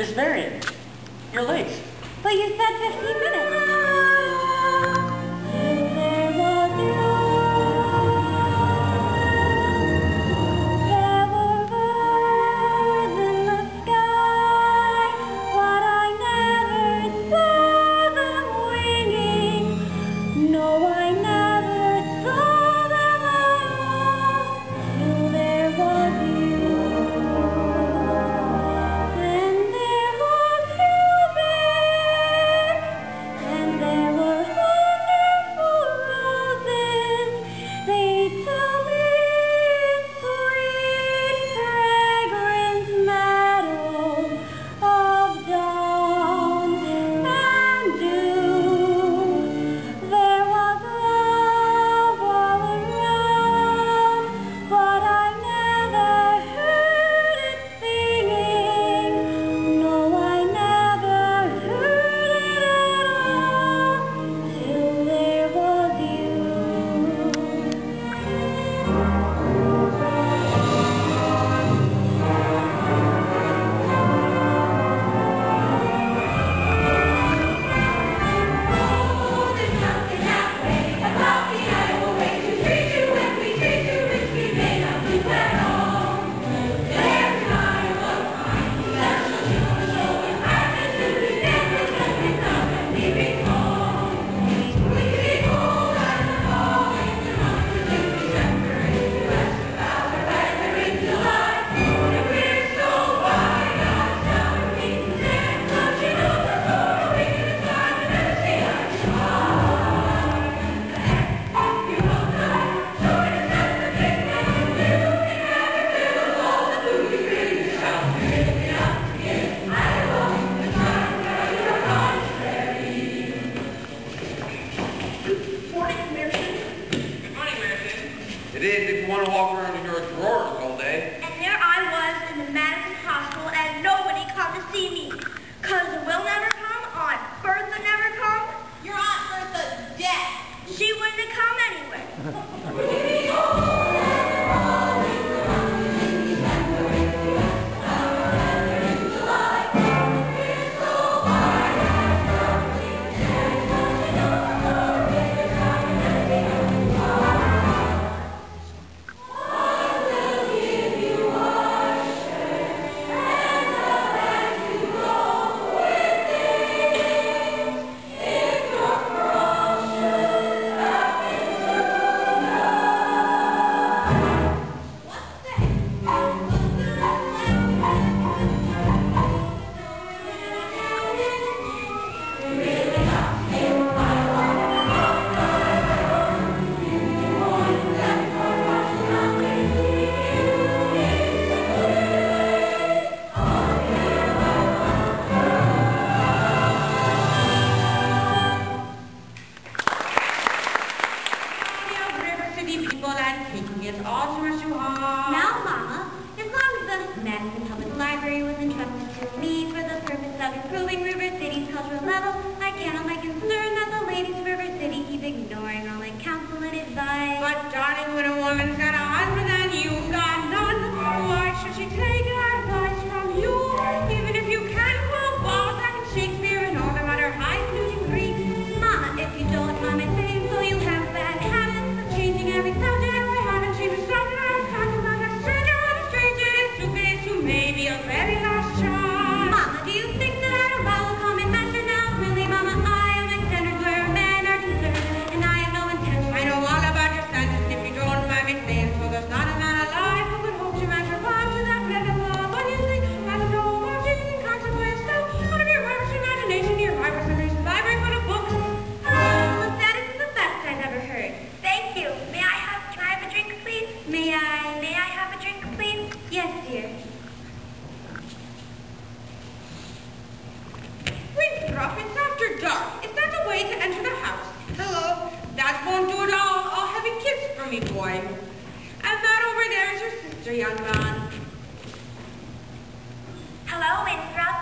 Miss Marian, you're late. But you said 15 minutes. Public Library was entrusted to me for the purpose of improving River City's cultural level. I channel my concern that the ladies of River City keep ignoring all my counsel and advice. But darling, when a woman's got a husband and you've got And that over there is your sister, young man. Hello, Winthrop.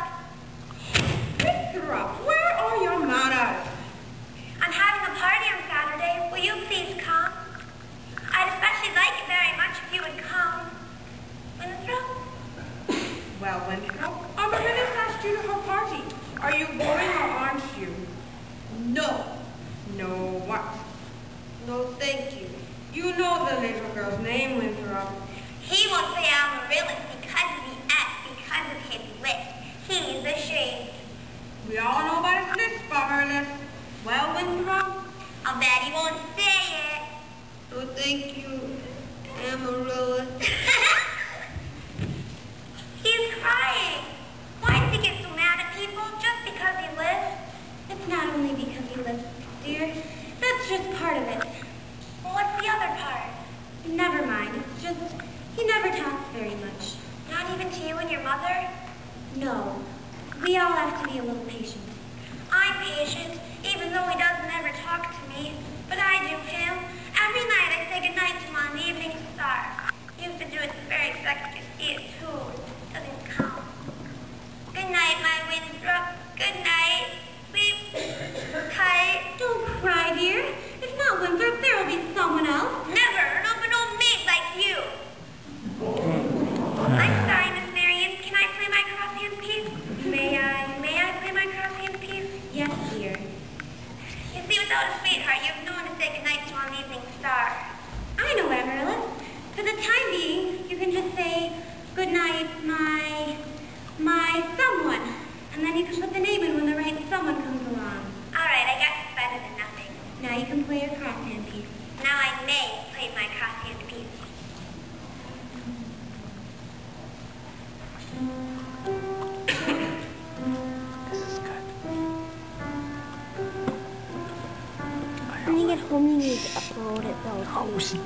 Winthrop, where are your manners? I'm having a party on Saturday. Will you please come? I'd especially like it very much if you would come. Winthrop? Well, Winthrop, I'm going to ask you to her party. Are you going or aren't you? No. No what? No, thanks you. Know the little girl's name, Winthrop. He won't say Amaryllis because of the S, because of his lips. He's ashamed. We all know about his lips, Fatherless. Well, Winthrop, I'll bet he won't say it. No, thank you, Amaryllis. He's crying. Why does he get so mad at people just because he lives? It's not only because he lives, dear. That's just part of it. Other part? Never mind. Just he never talks very much. Not even to you and your mother? No. We all have to be a little patient. I'm patient, even though he doesn't ever talk to me. But I do to him. Every night I say goodnight to him on the evening star. He used to do it the very second you see it too. Doesn't count. Good night, my Winthrop. Good night. Sleep tight. Don't cry, dear. If not Winthrop, there'll be someone else. Never. An open old maid like you. I'm sorry, Miss Marian. Can I play my cross-hand piece? May I? May I play my cross-hand piece? Yes, dear. You see, without a sweetheart, you have no one to say goodnight to on the evening star. I know, Amaryllis. For the time being, you can just say, good night, my, my someone. And then you can put the name in when the right someone comes along. All right, I guess it's better than nothing. Now you can play your crosshand piece. Now I may play my cross-hand piece. This is good. When you get home, you need to upload it though. Oh, she,